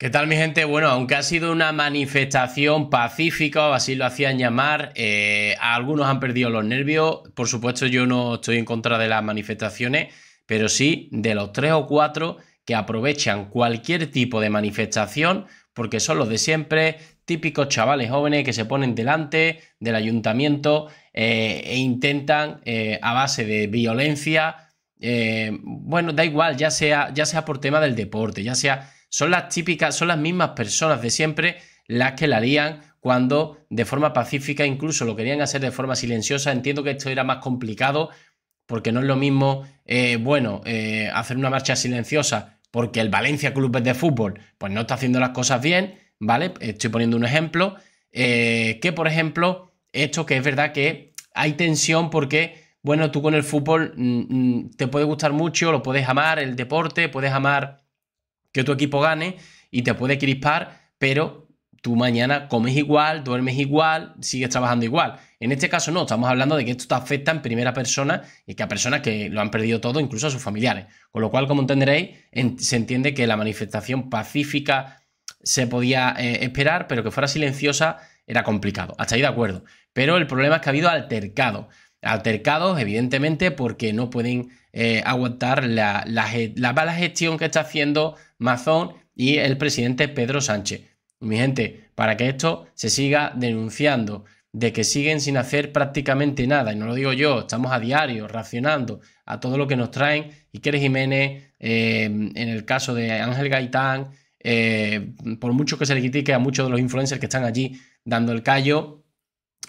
¿Qué tal mi gente? Bueno, aunque ha sido una manifestación pacífica, o así lo hacían llamar, eh, algunos han perdido los nervios. Por supuesto yo no estoy en contra de las manifestaciones, pero sí de los tres o cuatro que aprovechan cualquier tipo de manifestación, porque son los de siempre, típicos chavales jóvenes que se ponen delante del ayuntamiento eh, e intentan eh, a base de violencia, bueno, da igual, ya sea, ya sea por tema del deporte, ya sea son las típicas, son las mismas personas de siempre las que la harían cuando de forma pacífica incluso lo querían hacer de forma silenciosa. Entiendo que esto era más complicado porque no es lo mismo, eh, bueno, eh, hacer una marcha silenciosa porque el Valencia Club de Fútbol pues no está haciendo las cosas bien, ¿vale? Estoy poniendo un ejemplo, eh, que por ejemplo, esto que es verdad que hay tensión porque, bueno, tú con el fútbol mm, mm, te puede gustar mucho, lo puedes amar, el deporte, puedes amar que tu equipo gane y te puede crispar, pero tú mañana comes igual, duermes igual, sigues trabajando igual. En este caso no, estamos hablando de que esto te afecta en primera persona y que a personas que lo han perdido todo, incluso a sus familiares. Con lo cual, como entenderéis, se entiende que la manifestación pacífica se podía eh, esperar, pero que fuera silenciosa era complicado. Hasta ahí de acuerdo. Pero el problema es que ha habido altercados. Altercados, evidentemente, porque no pueden eh, aguantar la, la, mala gestión que está haciendo Mazón y el presidente Pedro Sánchez. Mi gente, para que esto se siga denunciando, de que siguen sin hacer prácticamente nada, y no lo digo yo, estamos a diario racionando a todo lo que nos traen, Iker Jiménez, eh, en el caso de Ángel Gaitán, eh, por mucho que se le critique a muchos de los influencers que están allí dando el callo,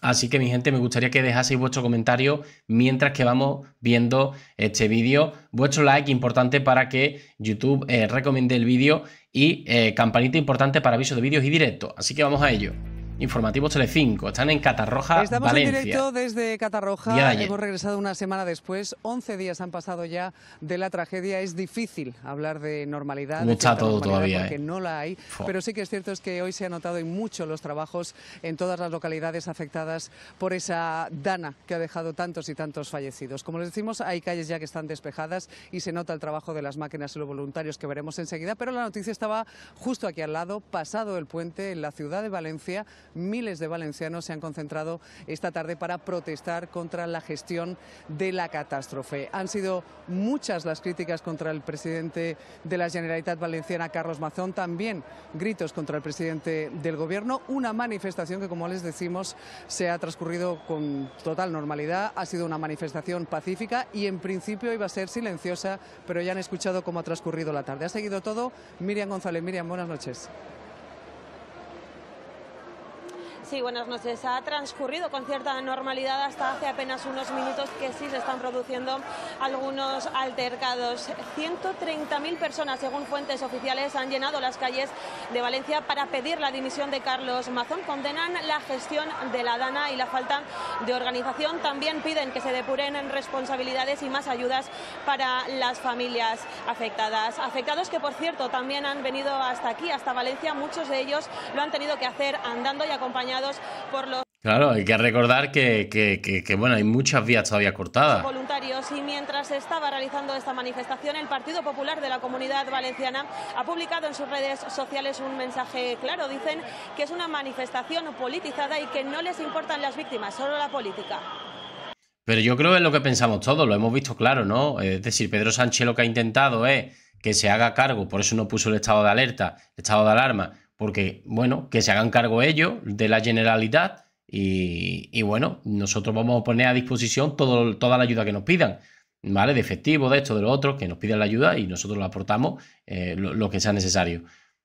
Así que mi gente, me gustaría que dejaseis vuestro comentario mientras que vamos viendo este vídeo. Vuestro like importante para que YouTube eh, recomiende el vídeo y eh, campanita importante para aviso de vídeos y directo. Así que vamos a ello. Informativo Telecinco. Están en Catarroja, Estamos en directo desde Catarroja. Hemos regresado una semana después. 11 días han pasado ya de la tragedia. Es difícil hablar de normalidad. No está todo todavía. Porque eh. no la hay. Pero sí que es cierto es que hoy se ha notado en mucho los trabajos en todas las localidades afectadas por esa dana que ha dejado tantos y tantos fallecidos. Como les decimos, hay calles ya que están despejadas y se nota el trabajo de las máquinas y los voluntarios que veremos enseguida. Pero la noticia estaba justo aquí al lado, pasado el puente, en la ciudad de Valencia miles de valencianos se han concentrado esta tarde para protestar contra la gestión de la catástrofe. Han sido muchas las críticas contra el presidente de la Generalitat Valenciana, Carlos Mazón, también gritos contra el presidente del Gobierno. Una manifestación que, como les decimos, se ha transcurrido con total normalidad. Ha sido una manifestación pacífica y, en principio, iba a ser silenciosa, pero ya han escuchado cómo ha transcurrido la tarde. Ha seguido todo Miriam González. Miriam, buenas noches. Sí, buenas noches. Ha transcurrido con cierta normalidad hasta hace apenas unos minutos que sí se están produciendo algunos altercados. 130.000 personas, según fuentes oficiales, han llenado las calles de Valencia para pedir la dimisión de Carlos Mazón. Condenan la gestión de la DANA y la falta de organización. También piden que se depuren responsabilidades y más ayudas para las familias afectadas. Afectados que, por cierto, también han venido hasta aquí, hasta Valencia. Muchos de ellos lo han tenido que hacer andando y acompañados por los Claro, hay que recordar que, bueno, hay muchas vías todavía cortadas. Voluntarios y mientras se estaba realizando esta manifestación, el Partido Popular de la Comunidad Valenciana ha publicado en sus redes sociales un mensaje claro. Dicen que es una manifestación politizada y que no les importan las víctimas, solo la política. Pero yo creo que es lo que pensamos todos, lo hemos visto claro, ¿no? Es decir, Pedro Sánchez lo que ha intentado es que se haga cargo, por eso no puso el estado de alerta, el estado de alarma, porque, bueno, que se hagan cargo ellos de la generalidad y, bueno, nosotros vamos a poner a disposición todo, toda la ayuda que nos pidan, ¿vale? De efectivo, de esto, de lo otro, que nos pidan la ayuda y nosotros lo aportamos eh, lo, que sea necesario.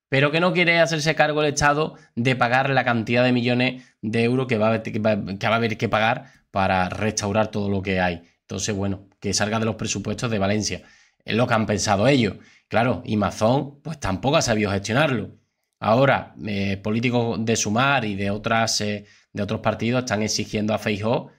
Pero que no quiere hacerse cargo el Estado de pagar la cantidad de millones de euros que va, a, que va a haber que pagar para restaurar todo lo que hay. Entonces, bueno, que salga de los presupuestos de Valencia. Es lo que han pensado ellos. Claro, y Mazón, pues tampoco ha sabido gestionarlo. Ahora, eh, políticos de Sumar y de, otras, eh, de otros partidos están exigiendo a Feijóo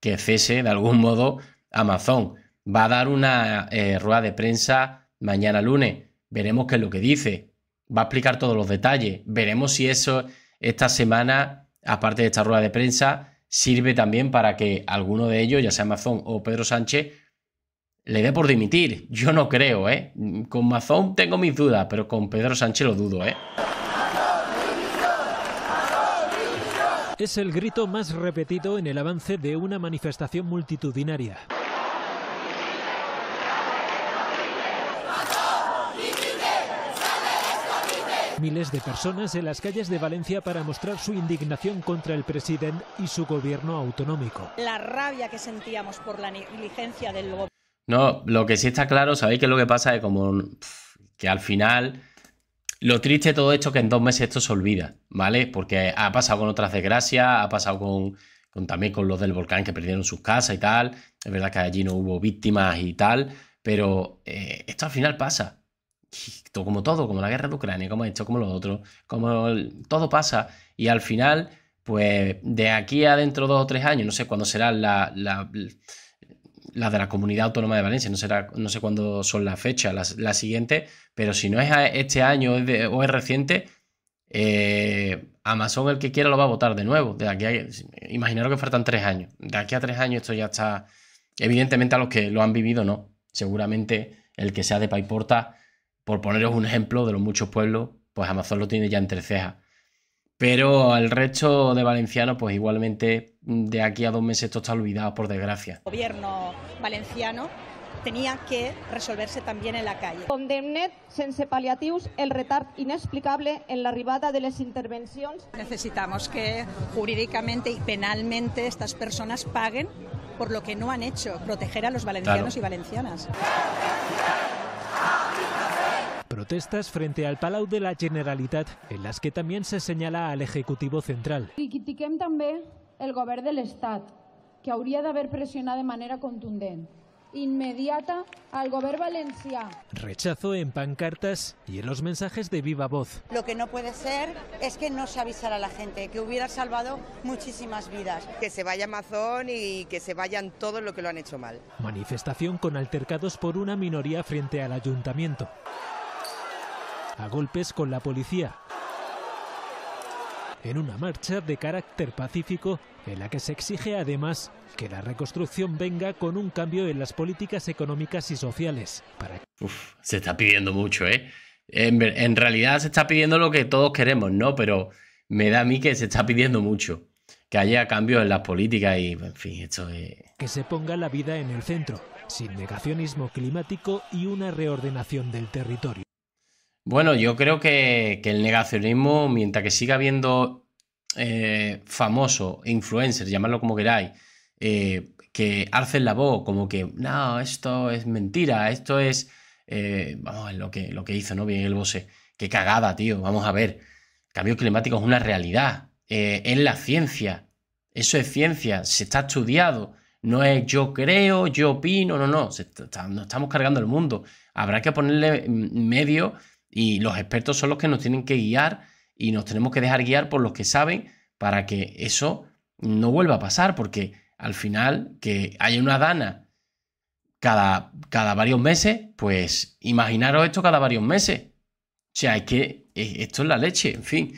que cese de algún modo Amazon. Va a dar una eh, rueda de prensa mañana lunes. Veremos qué es lo que dice. Va a explicar todos los detalles. Veremos si eso esta semana, aparte de esta rueda de prensa, sirve también para que alguno de ellos, ya sea Amazon o Pedro Sánchez, le dé por dimitir. Yo no creo, ¿eh? Con Mazón tengo mis dudas, pero con Pedro Sánchez lo dudo, ¿eh? Es el grito más repetido en el avance de una manifestación multitudinaria. Miles de personas en las calles de Valencia para mostrar su indignación contra el presidente y su gobierno autonómico. La rabia que sentíamos por la negligencia del gobierno. No, lo que sí está claro, sabéis que lo que pasa es como que al final lo triste de todo esto es que en dos meses esto se olvida, ¿vale? Porque ha pasado con otras desgracias, ha pasado con, también con los del volcán que perdieron sus casas y tal. Es verdad que allí no hubo víctimas y tal, pero eh, esto al final pasa como todo, como la guerra de Ucrania, como esto, como lo otro, como todo pasa. Y al final, pues de aquí a dentro de dos o tres años, no sé cuándo será la, de la Comunidad Autónoma de Valencia, no, será, no sé cuándo son las fechas, la, la siguiente, pero si no es este año o es reciente, eh, Amazon el que quiera lo va a votar de nuevo. De aquí imaginaros que faltan tres años. De aquí a tres años esto ya está. Evidentemente a los que lo han vivido, no. Seguramente el que sea de Paiporta por poneros un ejemplo de los muchos pueblos, pues Amazon lo tiene ya entre cejas. Pero el resto de valencianos, pues igualmente de aquí a dos meses esto está olvidado, por desgracia. El gobierno valenciano tenía que resolverse también en la calle. Condemnet sense paliatius el retard inexplicable en la arribada de las intervenciones. Necesitamos que jurídicamente y penalmente estas personas paguen por lo que no han hecho, proteger a los valencianos y valencianas. Protestas frente al Palau de la Generalitat, en las que también se señala al Ejecutivo Central. I critiquem també el govern de l'Estat, que hauria d'haver pressionat de manera contundent inmediata al gobierno valencià. Rechazo en pancartas y en los mensajes de viva voz. Lo que no puede ser es que no se avisara a la gente, que hubiera salvado muchísimas vidas. Que se vaya Amazon y que se vayan todos los que lo han hecho mal. Manifestación con altercados por una minoría frente al ayuntamiento a golpes con la policía. En una marcha de carácter pacífico en la que se exige además que la reconstrucción venga con un cambio en las políticas económicas y sociales. Para... Uf, se está pidiendo mucho, ¿eh? En, realidad se está pidiendo lo que todos queremos, ¿no? Pero me da a mí que se está pidiendo mucho. Que haya cambios en las políticas y, en fin, esto es... Que se ponga la vida en el centro, sin negacionismo climático y una reordenación del territorio. Bueno, yo creo que, el negacionismo, mientras que siga habiendo eh, famosos, influencers, llamadlo como queráis, eh, que alcen la voz como que, no, esto es mentira, esto es, eh, vamos, lo que, lo que hizo, ¿no? Bien el Bose. Qué cagada, tío, vamos a ver. Cambio climático es una realidad, es la ciencia, eso es ciencia, se está estudiado. No es yo creo, yo opino, no, no, nos estamos cargando el mundo. Habrá que ponerle medio y los expertos son los que nos tienen que guiar y nos tenemos que dejar guiar por los que saben para que eso no vuelva a pasar, porque al final que haya una dana cada, cada varios meses, pues imaginaros esto cada varios meses. O sea, es que esto es la leche, en fin.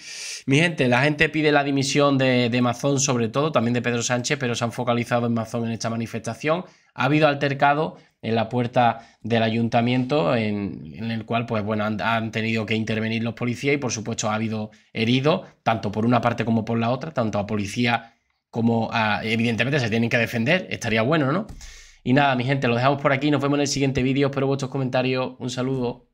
Mi gente, la gente pide la dimisión de, de Mazón, sobre todo, también de Pedro Sánchez, pero se han focalizado en Mazón en esta manifestación. Ha habido altercado en la puerta del ayuntamiento, en, el cual, pues bueno, han, tenido que intervenir los policías y, por supuesto, ha habido heridos, tanto por una parte como por la otra, tanto a policía como a, evidentemente, se tienen que defender, estaría bueno, ¿no? Y nada, mi gente, lo dejamos por aquí, nos vemos en el siguiente vídeo, espero vuestros comentarios, un saludo.